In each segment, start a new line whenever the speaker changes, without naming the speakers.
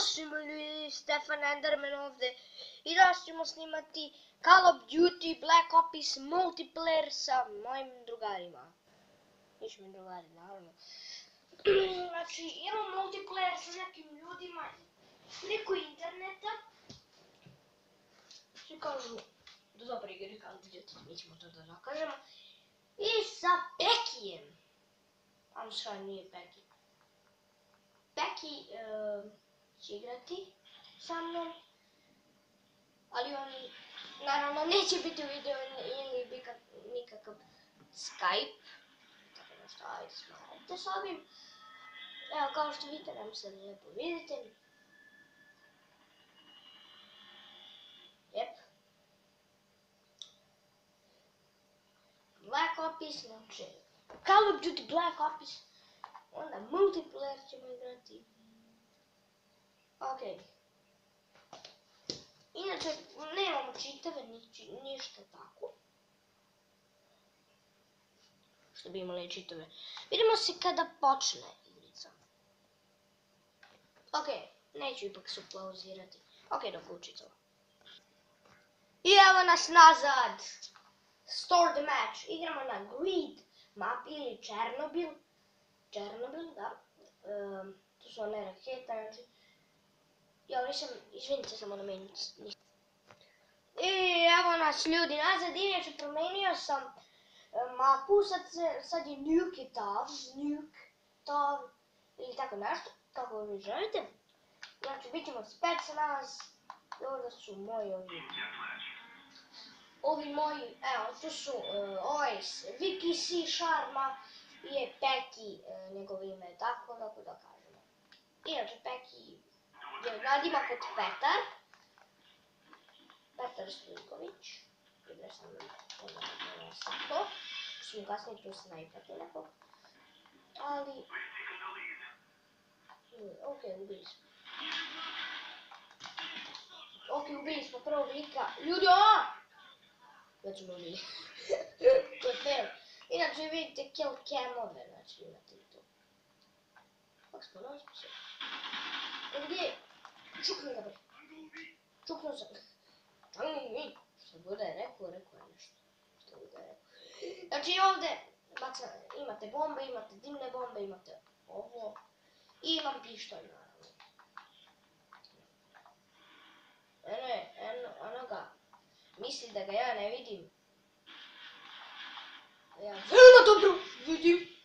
svima ljudi, Stefan Enderman ovde. I danas ćemo snimati Call of Duty Black Ops multiplayer sa mojim drugarima. Nisu mi drugari, naravno. znači, imam multiplayer sa nekim ljudima preko interneta. Svi kažu da dobro igri Call of Duty, mi ćemo to da zakažemo. I sa Pekijem. Am šta nije Peki. Peki uh, igrati sa mnom, ali on naravno neće biti u videu ili nikakav Skype, tako da šta, ajde smažite s ovim. Evo, kao što vidite, nam se lijepo vidite. Jep. Black Ops, znači, Call of Duty Black Ops, onda multiplayer ćemo igrati. Ok. Inače, nemamo čitave, ništa tako. Što bi imali čitave. Vidimo se kada počne igrica. Ok, neću ipak su pauzirati. Ok, dok uči to. I evo nas nazad! Store the match. Igramo na Grid map ili Černobil. Černobil, da. Um, to su one rakete, znači ja nisam, izvinite samo na meni. I evo nas ljudi nazad, inače promenio sam e, mapu, sad, sad je Nuke Tav, Nuke, Tav, ili tako nešto, kako vi želite. Znači, bit ćemo spet sa nas, i ovdje su moji ovi. Ovi moji, evo, tu su uh, ovaj Viki C. Sharma i je Peki, uh, njegov ime, tako, tako da kažemo. Inače, Peki Radimo kod Petar. Petar Stojković. Igra sam onda sa to. Što mi kasnije tu snajpati nekog. Ali... Ok, ubili smo. Ok, ubili smo prvog lika. Ljudi, a! Već smo ubili. to je fail. Inače vidite kill camove, znači imate to. Kako smo noći se. Gdje? Čuknu ga bre. Čuknu sam. Što bude rekao, rekao nešto. Što bude rekao. Znači ovdje baca, imate bombe, imate dimne bombe, imate ovo. I imam pištolj naravno. Eno je, eno, ono ga. Misli da ga ja ne vidim. Ja veoma dobro vidim.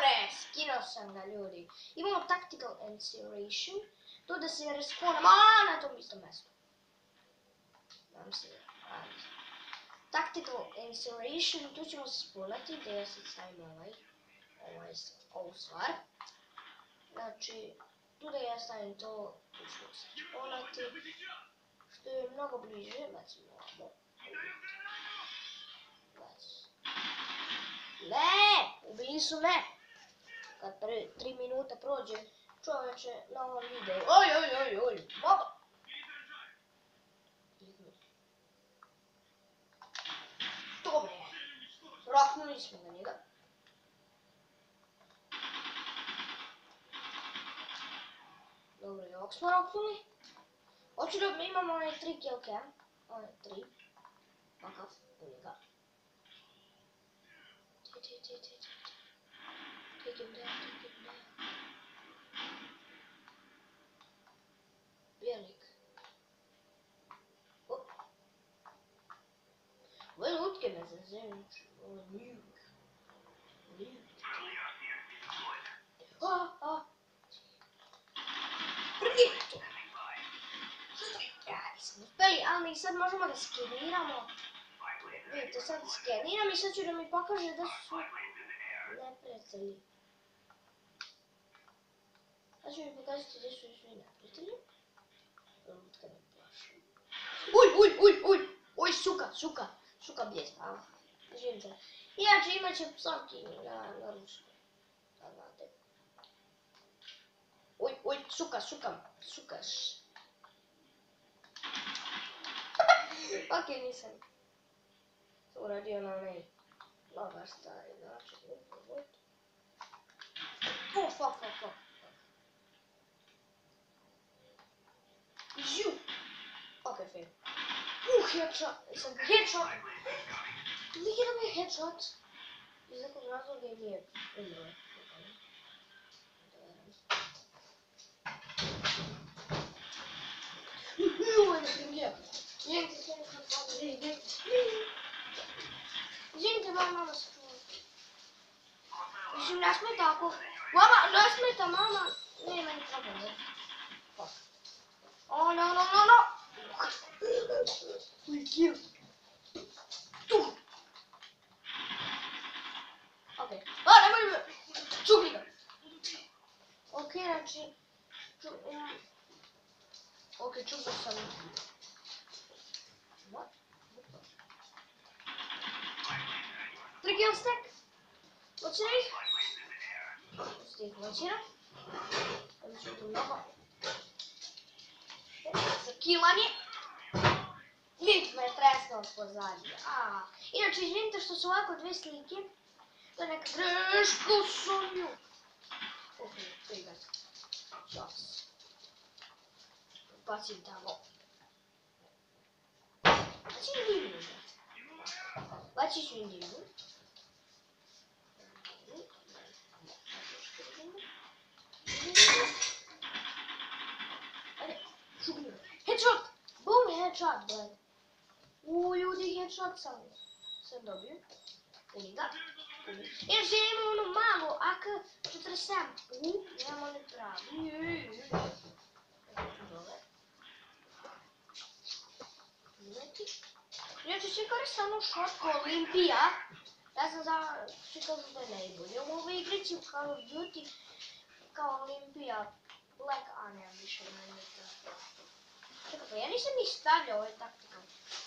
Dobre, skinuo sam ga ljudi. Imamo Tactical Incineration. Tu da se respawnam, a na tom istom mjestu. Nam se, Tactical Incineration, tu ćemo se spawnati, gdje ja sad stavim ovaj, ovaj, ovu stvar. Znači, tu da ja stavim to, tu ćemo se spawnati, što je mnogo bliže, bacimo ovo. Ne! Ubili su me! Kad prvi tri minuta prođe čovječe na ovom videu. Oj, oj, oj, oj, mogo! Dobre. Roknuli smo na njega. Dobro, ovog smo roknuli. Hoću da imamo onaj tri kill cam. Onaj tri. Makav, u njega. Take, take, take, take. Take him down, take him down. Velik. Oh. Voj lutke me zazemču. Ovo nuke. Nuke. Nismo uspeli, ali sad možemo da skeniramo. Vidite, sad skeniram i sad ću da mi pokaže da su neprijatelji. хочу вам показать здешнюю свинью. Представляете? Вот такая плаша. Ой, ой, ой, ой! Ой, сука, сука! Сука, блядь, а? Извините. Я же иначе псарки на, нарушил. Да надо. Ой, ой, сука, сука, сука. Okei, niin sen. Suora Diana ei lavasta, ei naapsi. Oh, fuck, fuck, fuck. headshot. It's a headshot. He Look at a headshot. He's like a razzle game here. Oh no. No, anything here. Yank the game from the day. Yank the game from the day. Mislim, ne sme tako. Mama, ne sme ta mama. Ne, meni treba. Oh, no, no, no, no. Уйди. Окей. Ладно, мы... Чубрика. Окей, значит... Окей, чубрик сам. Drink your stick. Wat zeg ik? Steek wat hier. En zo doen we nog. Dat is een kiel aan je. Лід мене треснув позади. А. Іначе звіньте, що собаку две слики, то не кришку сумню. Ох, ребят. Сейчас. Бачить дамо. Бачить лінію. Бачить лінію. Шугню. Хедшот! Бум, хедшот, блядь. U, ljudi, headshot sam. Sam dobio. Inače, ja imam onu malu AK-47. U, nemam oni pravi. Znači, Inače, svi koriste onu šotku Olimpija. Ja sam za... Svi kažu da je najbolje. U ovoj igrici u Call of Duty kao Olimpija Black, a nemam više meni to. Čekaj, pa ja nisam ni stavljao ovaj taktika.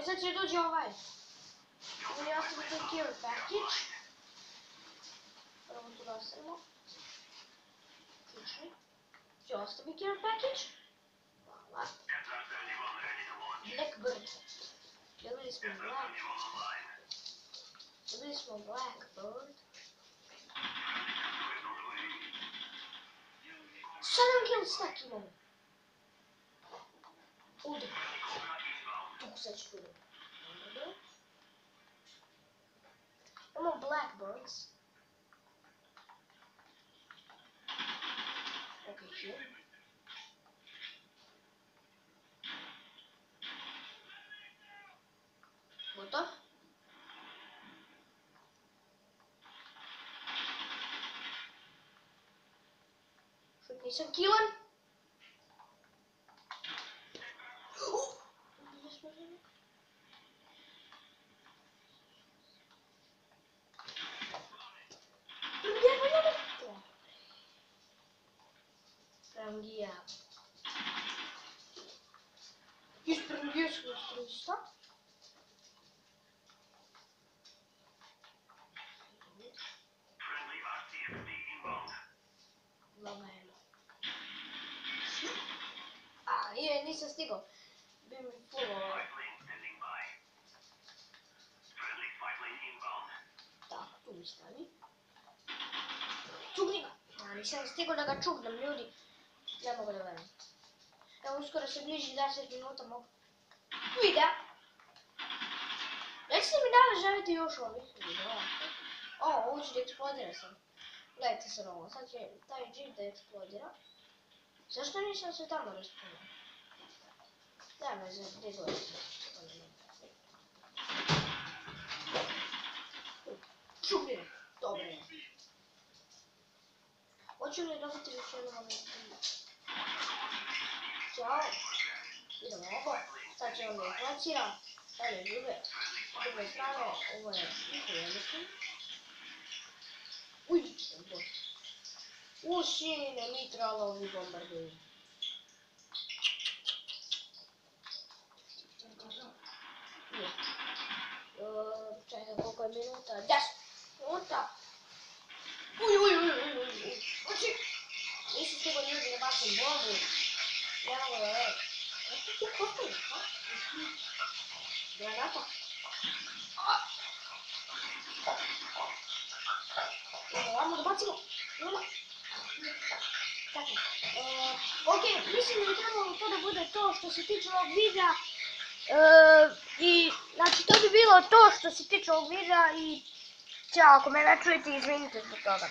Кстати, я тут деловая. У меня автоматизирует package. Потом туда сниму. Включи. Все, автоматизирует package. Ладно. Blackbird. Release my black. Release my blackbird. Shadow kill stuck in him. Older such good bird. Come on, blackbirds. Okay, here. Готов? Should some. springhiera. Più springhiera sulla frusta. Va bene. Ah, io inizio stico. Bimmi fuori. Tu mi stavi. Ciuglina. Ah, mi stai con la cacciuglia, mi vedi. Ne mogu da verujem. Evo, uskoro se bliži 10 minuta mogu. Videa. Recite mi da li želite još ovih videa. O, ovo će da eksplodira sam. Gledajte sad ovo, sad će taj jeep da eksplodira. Zašto nisam se tamo raspunao? Nema me za gdje god. Čugni, dobro je. Hoću li dobiti još jednom ovaj Ćao. Idemo ovo. Sad će onda izlacira. Dalje druge. S druge strane, ovo je. Nije. E, Čekaj, koliko je minuta? 10 minuta. Uj, uj, uj, uj, uj, uj. Znači, nisam stigao ljudi da bacim bombu. Evo je, evo. Kako ti postavlja, ha? Granata. Bacimo. E, ok, mislim da bi trebalo to da bude to što se tiče ovog videa. I, znači, to bi bilo to što se tiče ovog videa i Ćao, ako me ne čujete, izvinite zbog toga.